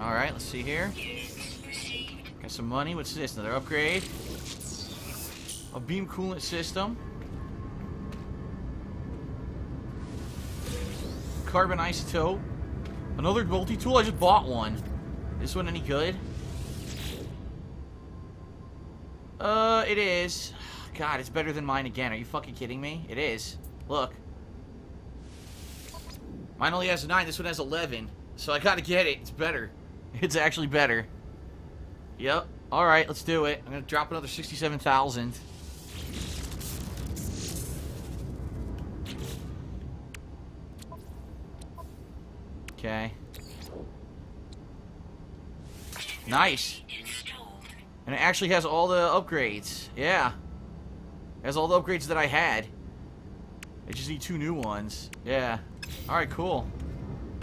Alright, let's see here. Got some money. What's this? Another upgrade. A beam coolant system. Carbon isotope. Another multi-tool? I just bought one. This one any good? Uh, it is. God, it's better than mine again. Are you fucking kidding me? It is. Look. Mine only has 9. This one has 11. So I gotta get it. It's better. It's actually better. Yep. Alright, let's do it. I'm gonna drop another 67,000. Okay. Nice. And it actually has all the upgrades. Yeah. It has all the upgrades that I had. I just need two new ones. Yeah. Alright, cool.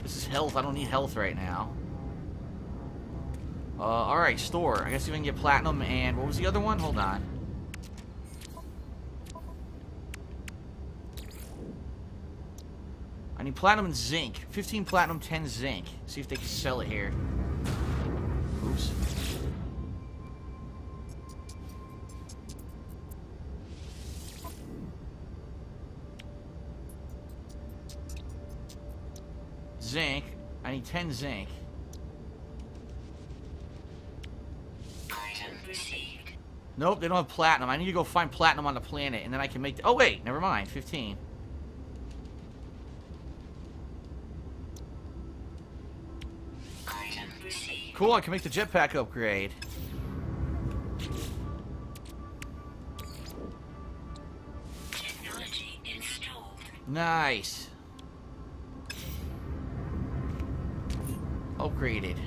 This is health. I don't need health right now. Uh, alright, store. I guess we can get platinum and... What was the other one? Hold on. I need platinum and zinc. 15 platinum, 10 zinc. See if they can sell it here. Oops. Zinc. I need 10 zinc. Nope, they don't have platinum. I need to go find platinum on the planet, and then I can make... oh, wait. Never mind. 15. Cool, I can make the jetpack upgrade. Nice. Upgraded.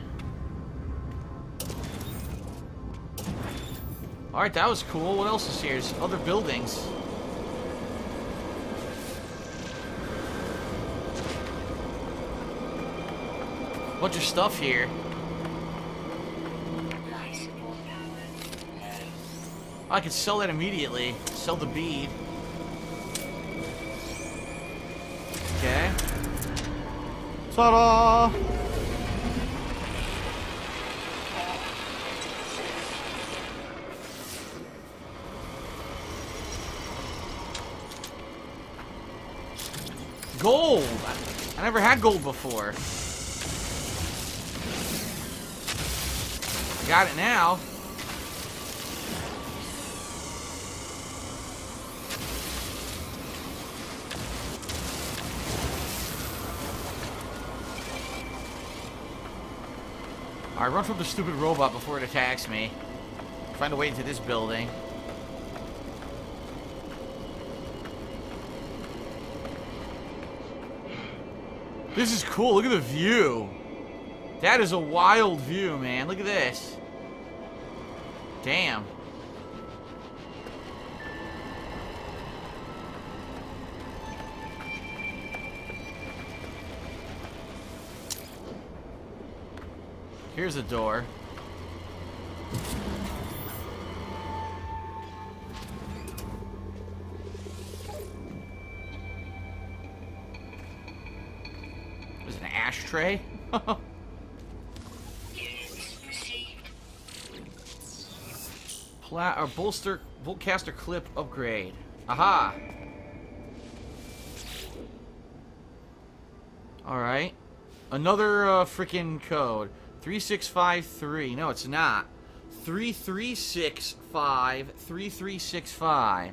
Alright, that was cool. What else is here? There's other buildings. Bunch of stuff here. I could sell that immediately. Sell the bead. Okay. Ta-da! Gold! I never had gold before. Got it now. Alright, run from the stupid robot before it attacks me. Find a way into this building. This is cool. Look at the view. That is a wild view, man. Look at this. Damn. Here's a door. Ashtray. Plat or bolster boltcaster clip upgrade. Aha. All right. Another uh, freaking code. 3653. No, it's not. 3365. 3365.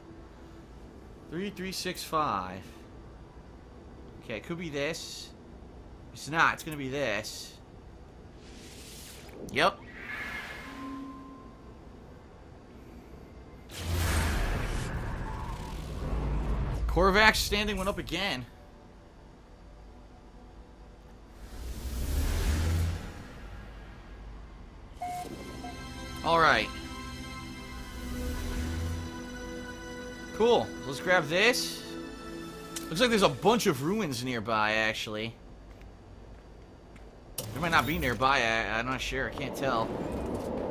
3365. Okay, it could be this. It's not. It's going to be this. Yep. Korvax standing went up again. Alright. Cool. Let's grab this. Looks like there's a bunch of ruins nearby, actually might not be nearby. I, I'm not sure. I can't tell.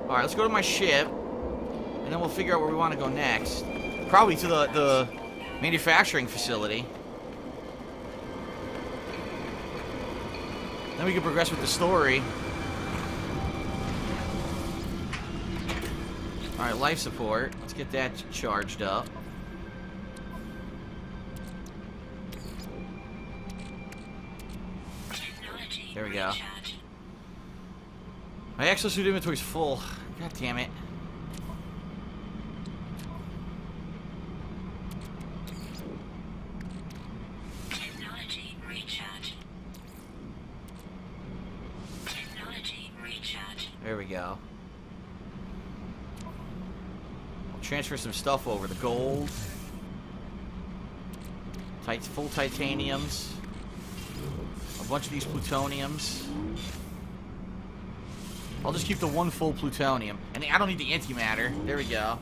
Alright, let's go to my ship. And then we'll figure out where we want to go next. Probably to the, the manufacturing facility. Then we can progress with the story. Alright, life support. Let's get that charged up. There we go. My exosuit inventory's full. God damn it. Technology recharge. Technology recharge. There we go. I'll transfer some stuff over. The gold. Tit full titaniums. A bunch of these plutoniums. I'll just keep the one full plutonium. And I don't need the antimatter. There we go.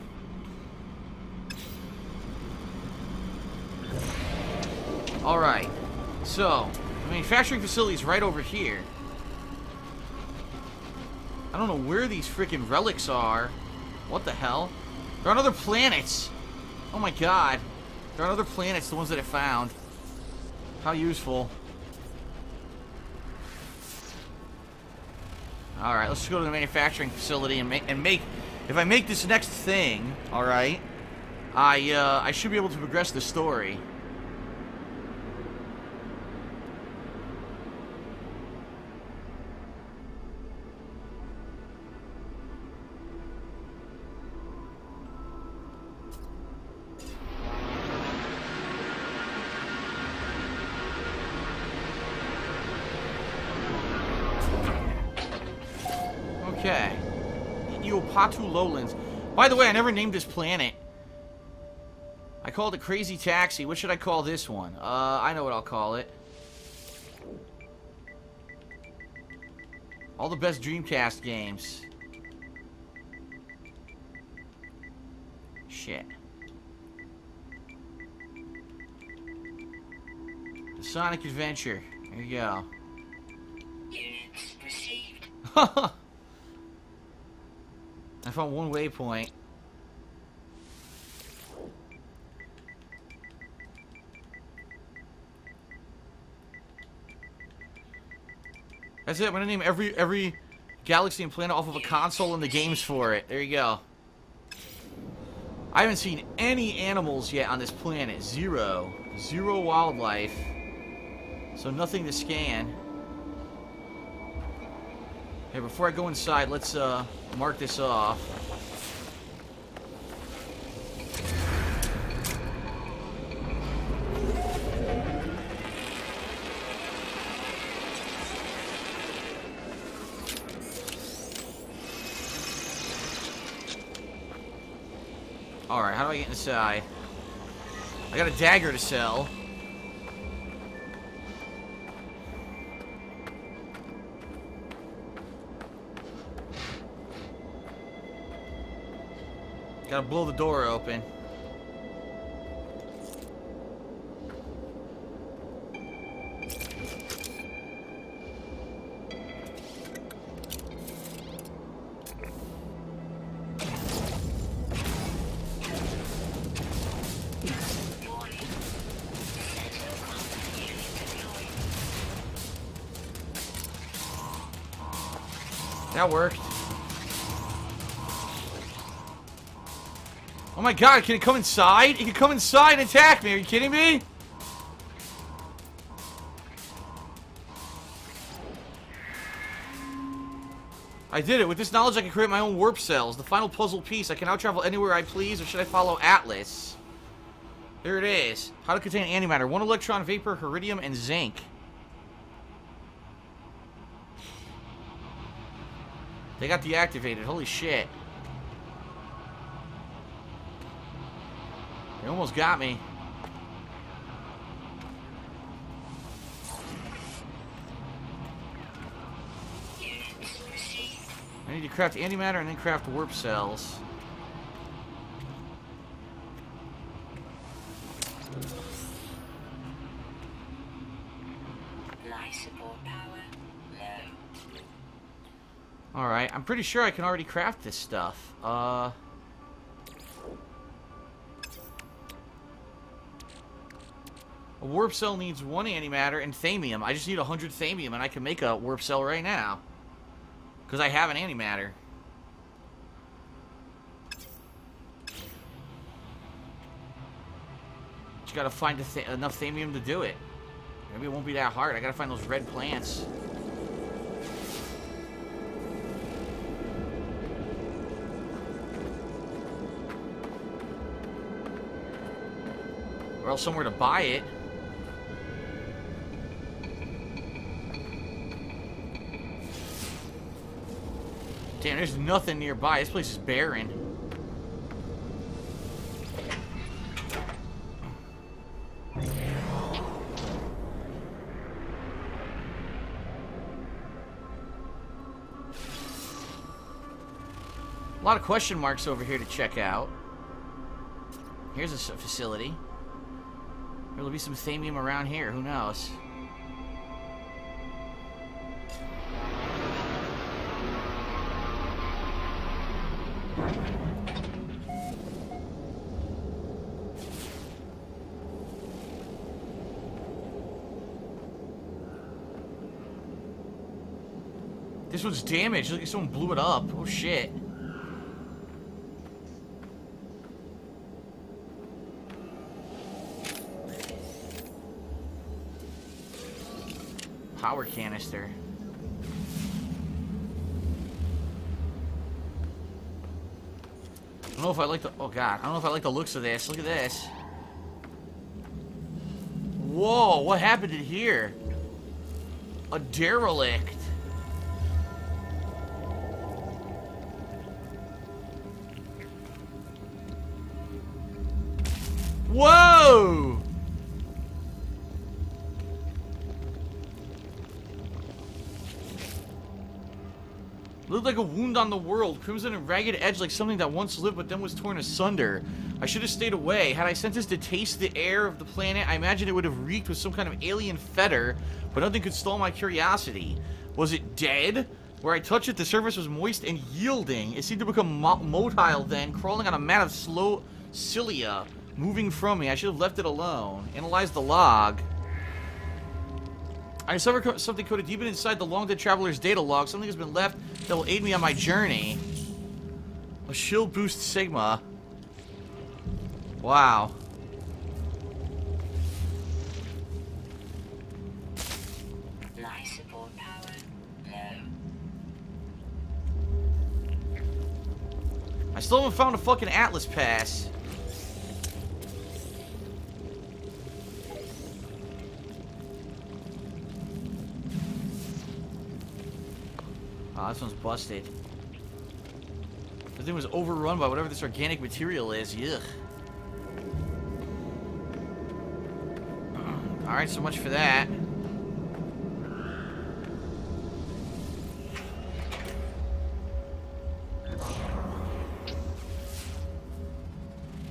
Alright. So, the manufacturing facility is right over here. I don't know where these freaking relics are. What the hell? They're on other planets. Oh my god. They're on other planets, the ones that I found. How useful. Alright, let's go to the manufacturing facility and make, and make... If I make this next thing, alright, I, uh, I should be able to progress the story. Okay. Iopatu Lowlands. By the way, I never named this planet. I called it Crazy Taxi. What should I call this one? Uh, I know what I'll call it. All the best Dreamcast games. Shit. The Sonic Adventure. There you go. Units received. I found one waypoint. That's it. I'm gonna name every every galaxy and planet off of a console and the games for it. There you go. I haven't seen any animals yet on this planet. Zero. Zero wildlife. So nothing to scan. Hey, before I go inside, let's uh, mark this off. Alright, how do I get inside? I got a dagger to sell. Gotta blow the door open. That worked. Oh my god, can it come inside? It can come inside and attack me. Are you kidding me? I did it. With this knowledge, I can create my own warp cells. The final puzzle piece. I can now travel anywhere I please, or should I follow Atlas? There it is. How to contain antimatter. One electron, vapor, iridium, and zinc. They got deactivated. Holy shit. They almost got me. I need to craft antimatter and then craft warp cells. Alright, I'm pretty sure I can already craft this stuff. Uh... A warp cell needs one antimatter and thamium. I just need 100 thamium, and I can make a warp cell right now. Because I have an antimatter. Just gotta find th enough thamium to do it. Maybe it won't be that hard. I gotta find those red plants. Or else somewhere to buy it. Damn, there's nothing nearby. This place is barren. A lot of question marks over here to check out. Here's a facility. There'll be some thamium around here. Who knows? This one's damaged. Look, someone blew it up. Oh shit. Power canister. Know if I like the. Oh god, I don't know if I like the looks of this. Look at this. Whoa, what happened in here? A derelict. Whoa! Looked like a wound on the world, crimson and ragged edge like something that once lived but then was torn asunder. I should have stayed away. Had I sentenced to taste the air of the planet, I imagine it would have reeked with some kind of alien fetor, but nothing could stall my curiosity. Was it dead? Where I touched it, the surface was moist and yielding. It seemed to become mo motile then, crawling on a mat of slow cilia, moving from me. I should have left it alone. Analyze the log. I discovered co- something coded deep inside the long-dead traveler's data log. Something has been left that will aid me on my journey. A shield boost sigma. Wow. Life support power low. I still haven't found a fucking Atlas pass. Oh, this one's busted. The thing was overrun by whatever this organic material is. Yuck. Alright, so much for that.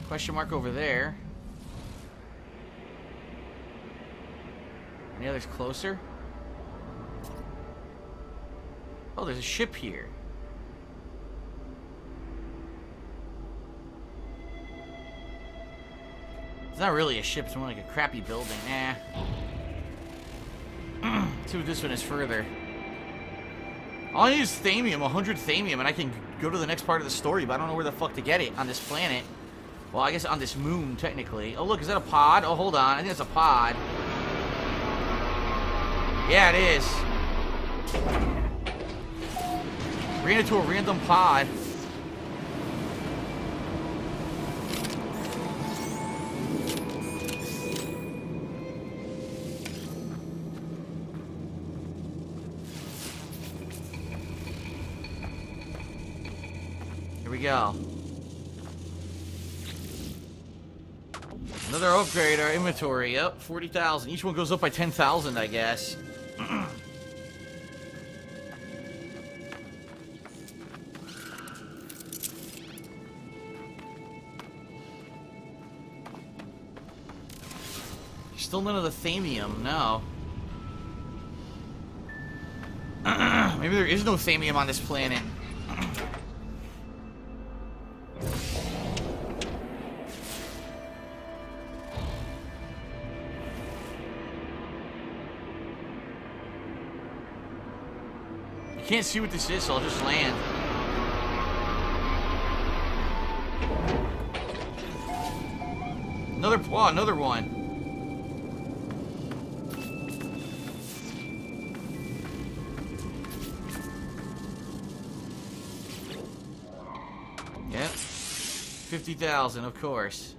Question mark over there. Any others closer? Oh, there's a ship here. It's not really a ship, it's more like a crappy building. Nah. See what this one is further. All I need is thamium, 100 thamium, and I can go to the next part of the story, but I don't know where the fuck to get it on this planet. Well, I guess on this moon, technically. Oh, look, is that a pod? Oh, hold on. I think that's a pod. Yeah, it is. Ran into a random pod. Here we go. Another upgrade, our inventory. Yep, 40,000. Each one goes up by 10,000, I guess. Still none of the thamium, no. Maybe there is no thamium on this planet. I can't see what this is, so I'll just land. Another, oh, another one. 50,000, of course.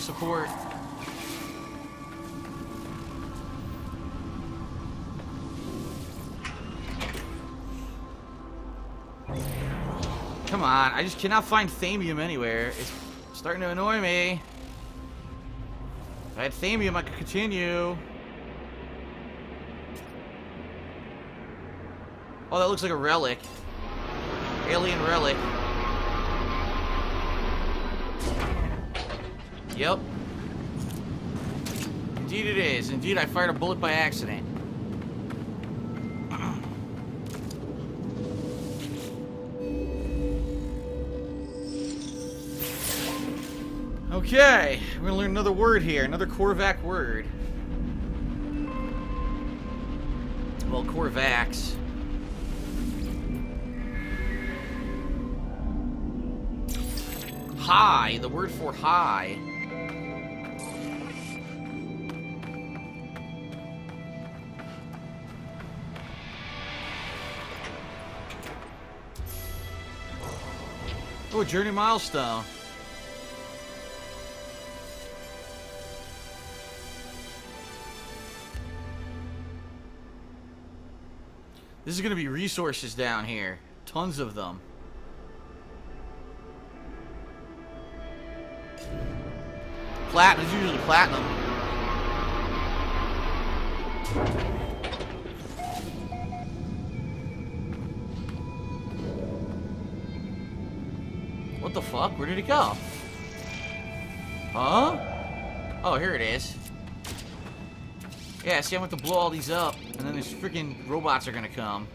Support. Come on, I just cannot find Thamium anywhere. It's starting to annoy me. If I had Thamium, I could continue. Oh, that looks like a relic. Alien relic. Yep. Indeed it is. Indeed, I fired a bullet by accident. Okay, we're gonna learn another word here, another Korvac word. Well, Korvax. High, the word for high. A journey milestone. This is going to be resources down here. Tons of them. Platinum is usually platinum. Fuck? Where did it go? Huh? Oh, here it is. Yeah, see, I'm going to blow all these up, and then these freaking robots are going to come.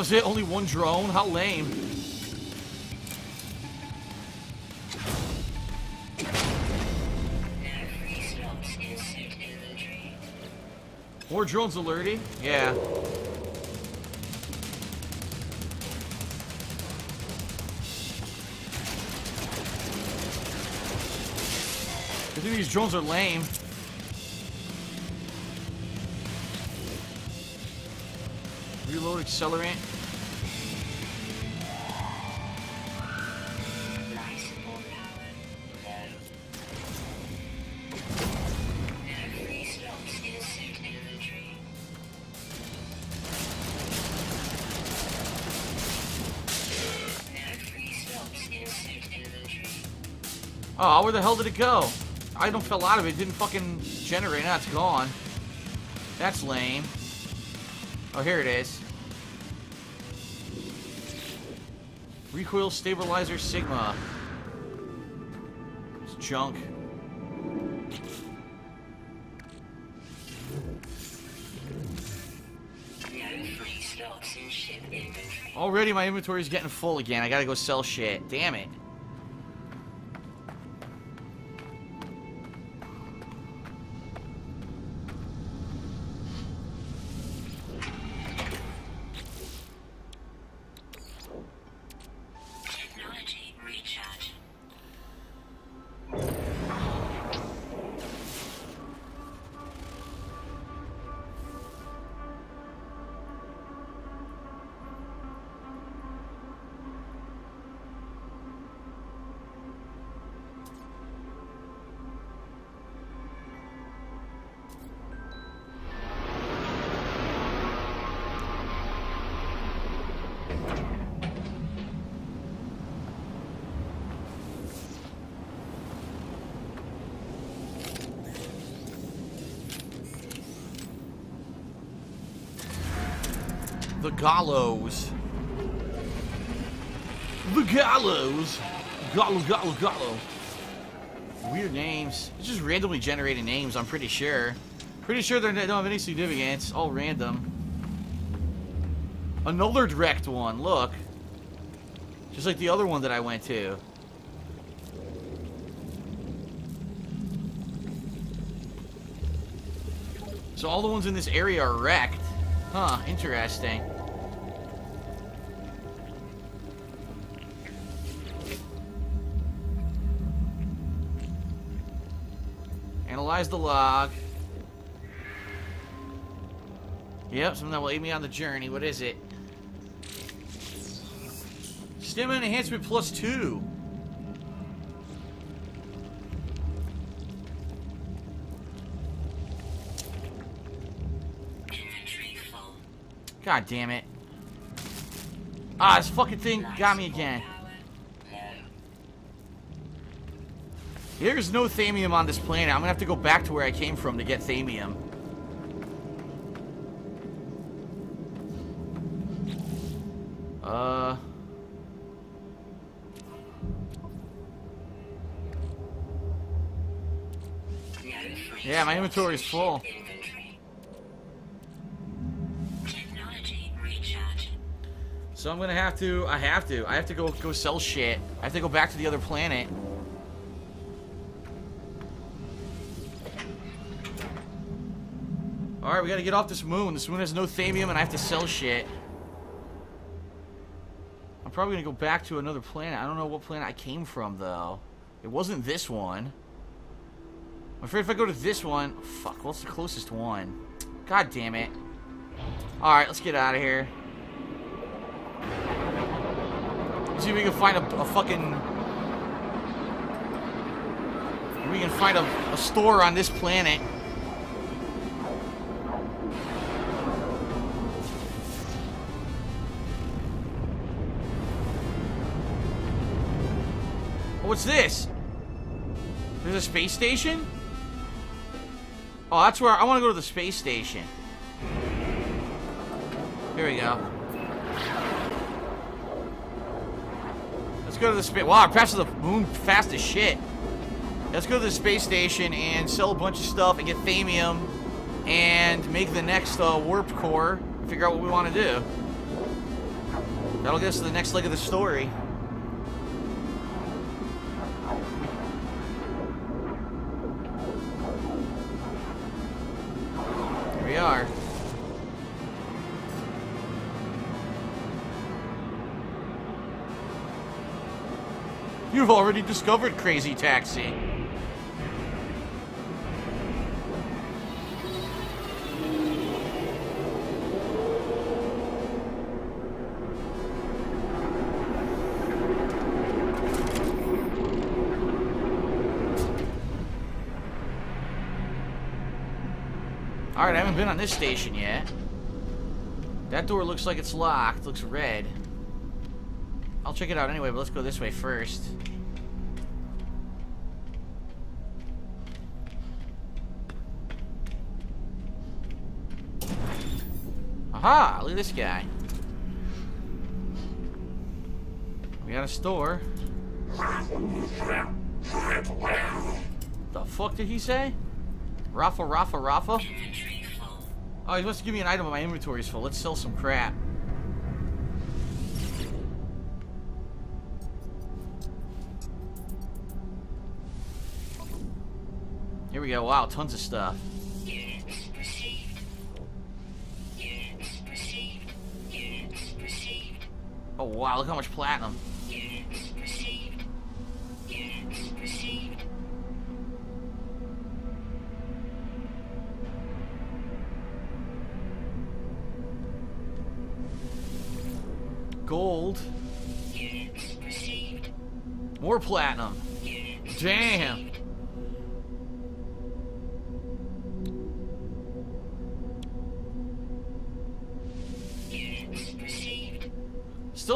Was it? Only one drone? How lame. More drones alerting? Yeah. I think these drones are lame. Suit inventory. Oh, where the hell did it go? I don't fell out of it. Didn't fucking generate. Now it's gone. That's lame. Oh, here it is. Recoil Stabilizer Sigma. It's junk. Inventory. Already my inventory's getting full again. I gotta go sell shit. Damn it. The Gallows. The Gallows. Gallo, Gallo, Gallo. Weird names. It's just randomly generated names, I'm pretty sure. Pretty sure they don't have any significance. All random. Another direct one, look. Just like the other one that I went to. So all the ones in this area are wrecked. Huh, interesting. Analyze the log. Yep, something that will aid me on the journey. What is it? Stamina enhancement plus two. God damn it. Ah, this fucking thing got me again. There's no thamium on this planet. I'm gonna have to go back to where I came from to get thamium. Uh. Yeah, my inventory is full. So I'm gonna have to. I have to. I have to go go sell shit. I have to go back to the other planet. All right, we gotta get off this moon. This moon has no thamium, and I have to sell shit. I'm probably gonna go back to another planet. I don't know what planet I came from though. It wasn't this one. I'm afraid if I go to this one, fuck. What's the closest one? God damn it. All right, let's get out of here. See if we can find a, a fucking. We can find a, a store on this planet. Oh, What's this? There's a space station? Oh, that's where I want to go to the space station. Here we go. Go to the space. Wow, I passed the moon fast as shit. Let's go to the space station and sell a bunch of stuff and get thamium and make the next uh, warp core figure out what we want to do. That'll get us to the next leg of the story. You've already discovered Crazy Taxi. Alright, I haven't been on this station yet. That door looks like it's locked. Looks red. I'll check it out anyway, but let's go this way first. Aha! Look at this guy. We got a store. The fuck did he say? Rafa, Rafa, Rafa? Oh, he wants to give me an item, but my inventory's full. Let's sell some crap. Here we go. Wow, tons of stuff. Oh, wow, look how much platinum. Gold. More platinum. Damn.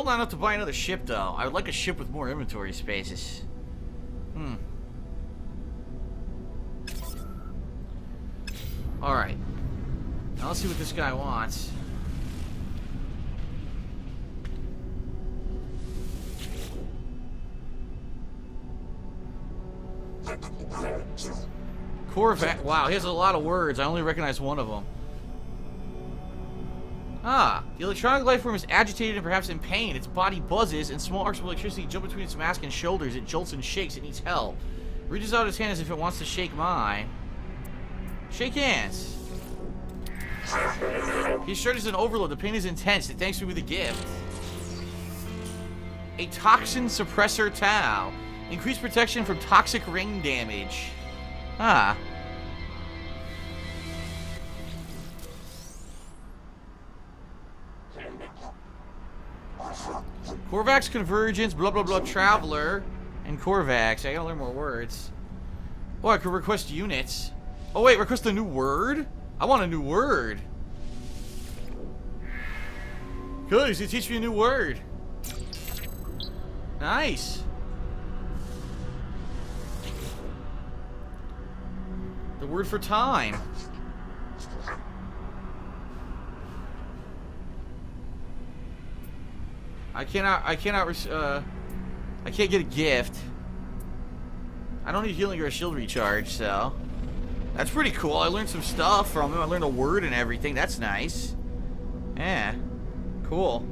Still not enough to buy another ship, though. I would like a ship with more inventory spaces. Hmm. Alright. Now let's see what this guy wants. Corvette. Wow, he has a lot of words. I only recognize one of them. Ah, the electronic life form is agitated and perhaps in pain. Its body buzzes, and small arcs of electricity jump between its mask and shoulders. It jolts and shakes. It needs help. Reaches out its hand as if it wants to shake mine. Shake hands. He's sure as an overload. The pain is intense. It thanks me with a gift. A toxin suppressor towel. Increased protection from toxic ring damage. Ah. Korvax Convergence, blah blah blah Traveler, and Korvax. I gotta learn more words. Oh, I could request units. Oh wait, request a new word? I want a new word. Good, gonna teach me a new word. Nice. The word for time. I cannot, I cannot, uh, I can't get a gift. I don't need healing or a shield recharge, so. That's pretty cool. I learned some stuff from him. I learned a word and everything. That's nice. Yeah. Cool.